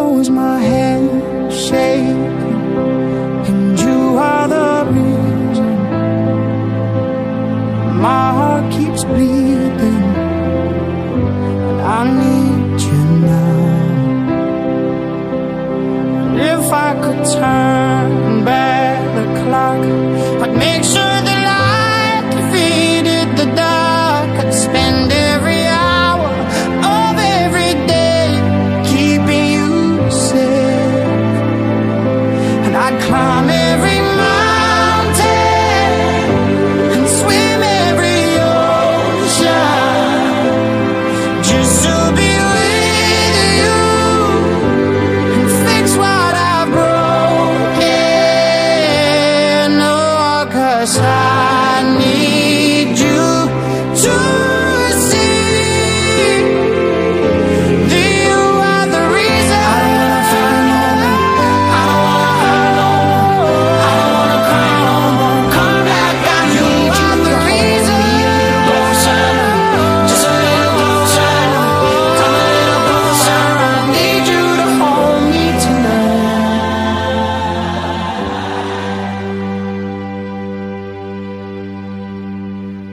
goes my hand shaking, and you are the reason. My heart keeps bleeding, and I need you now. If I could turn back the clock, I'd make sure